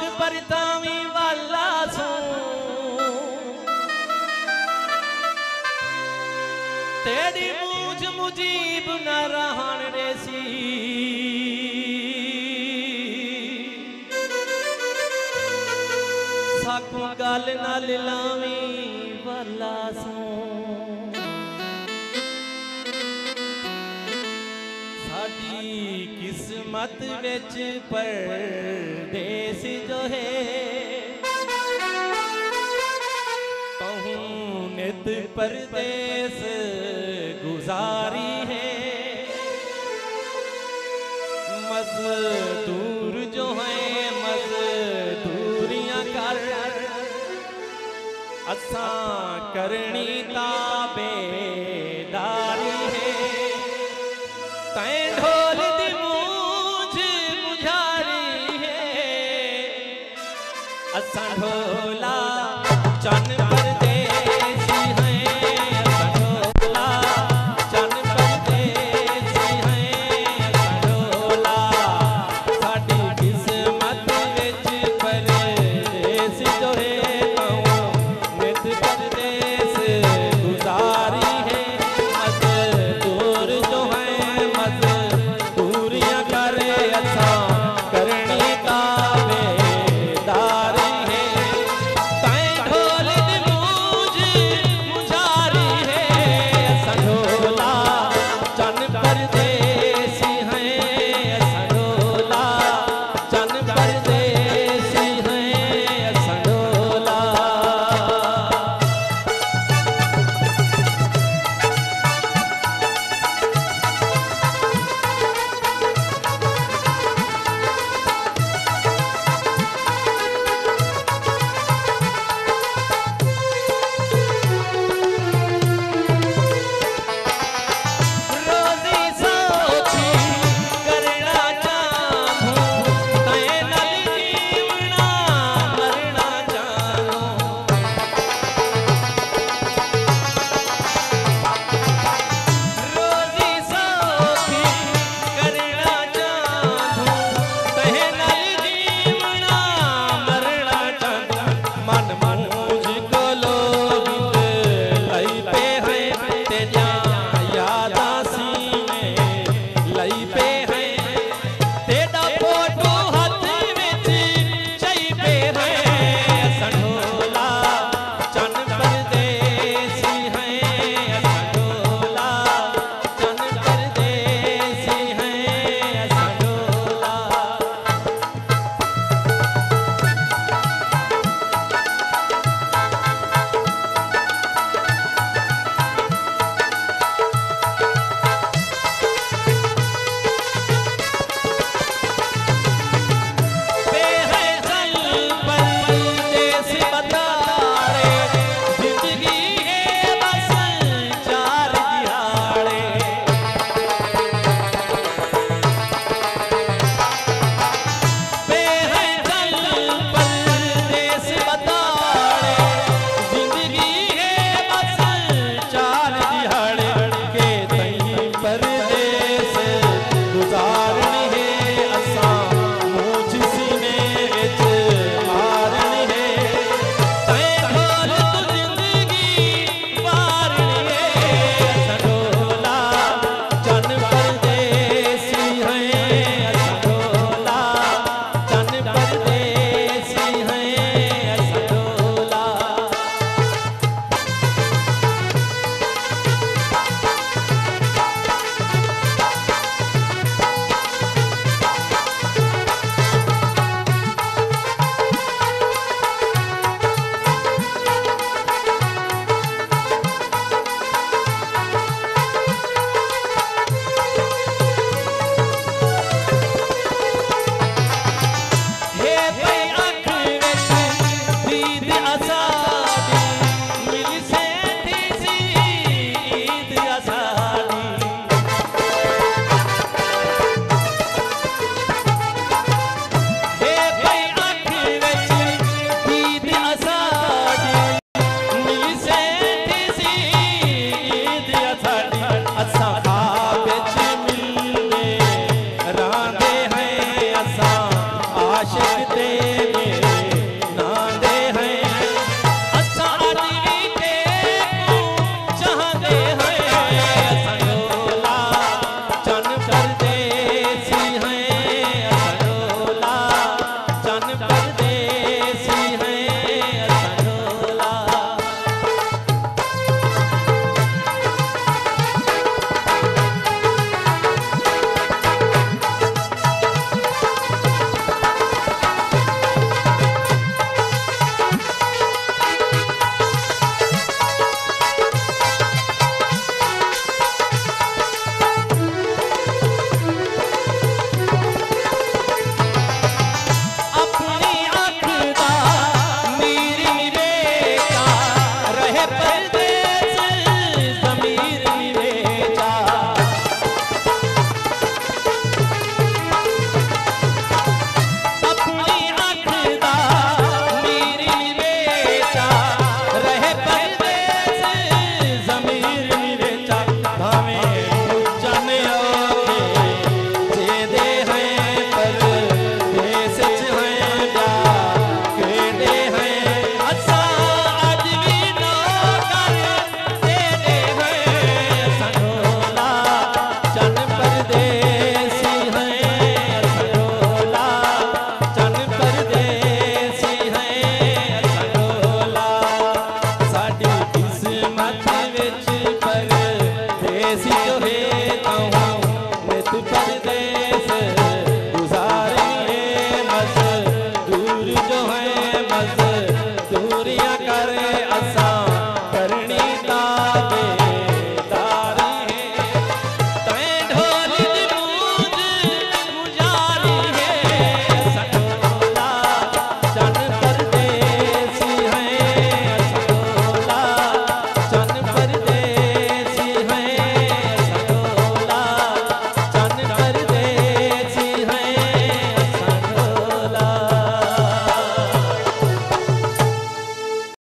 ਜੱਗ ਵਾਲਾ ਸੂ ਤੇਰੀ ਮੂਝ ਮੁਜੀਬ ਨਾ ਰਹਣ ਰੇਸੀ ਸਾਕੂ ਗੱਲ ਨਾ ਲਿਲਾਵੀ ਵਾਲਾ ਸੂ ਸਾਡੀ ਕਿਸਮਤ ਵਿੱਚ ਪਰਦੇਸੀ मोहे कहूँ नित परदेश गुजारी है मजदूर जो है मजदूरियां कर असा करनी ता असां ढोला